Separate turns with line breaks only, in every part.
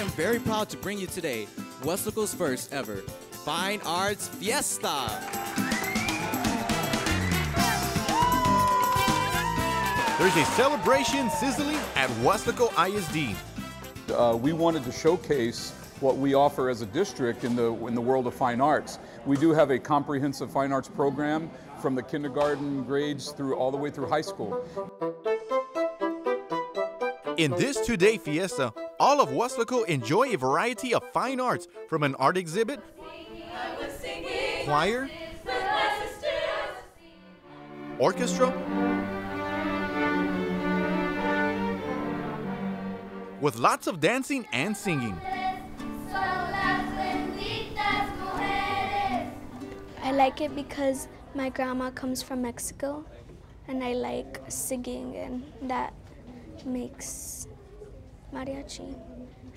am very proud to bring you today Weslaco's first ever Fine Arts Fiesta.
There's a celebration sizzling at Weslaco ISD.
Uh, we wanted to showcase what we offer as a district in the, in the world of fine arts. We do have a comprehensive fine arts program from the kindergarten grades through all the way through high school.
In this two-day fiesta, all of Weslaco enjoy a variety of fine arts from an art exhibit, choir, orchestra, with lots of dancing and singing.
I like it because my grandma comes from Mexico and I like singing and that makes mariachi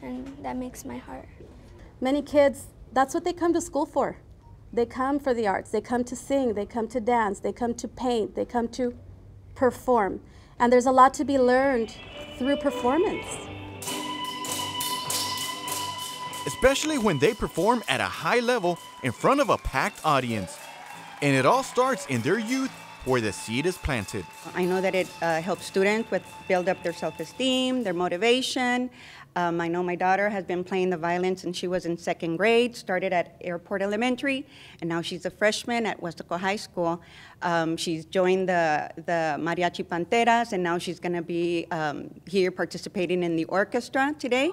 and that makes my heart.
Many kids, that's what they come to school for. They come for the arts. They come to sing, they come to dance, they come to paint, they come to perform. And there's a lot to be learned through performance.
especially when they perform at a high level in front of a packed audience. And it all starts in their youth where the seed is planted.
I know that it uh, helps students with build up their self-esteem, their motivation. Um, I know my daughter has been playing the violin since she was in second grade, started at Airport Elementary, and now she's a freshman at Weslaco High School. Um, she's joined the, the Mariachi Panteras, and now she's going to be um, here participating in the orchestra today.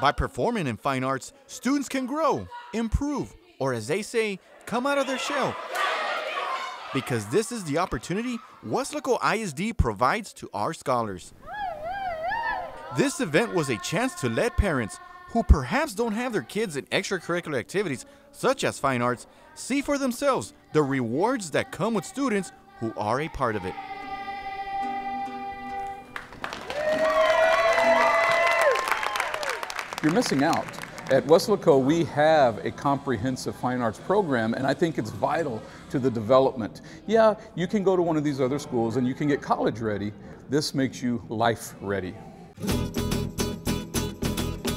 By performing in fine arts, students can grow, improve, or as they say, come out of their shell. Because this is the opportunity Weslaco ISD provides to our scholars. This event was a chance to let parents who perhaps don't have their kids in extracurricular activities such as fine arts see for themselves the rewards that come with students who are a part of it.
You're missing out. At Weslaco, we have a comprehensive fine arts program, and I think it's vital to the development. Yeah, you can go to one of these other schools and you can get college ready. This makes you life ready.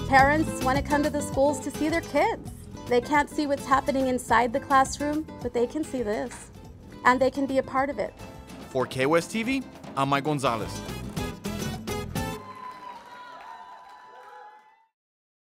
Parents want to come to the schools to see their kids. They can't see what's happening inside the classroom, but they can see this. And they can be a part of it.
For KWES TV, I'm Mike Gonzalez.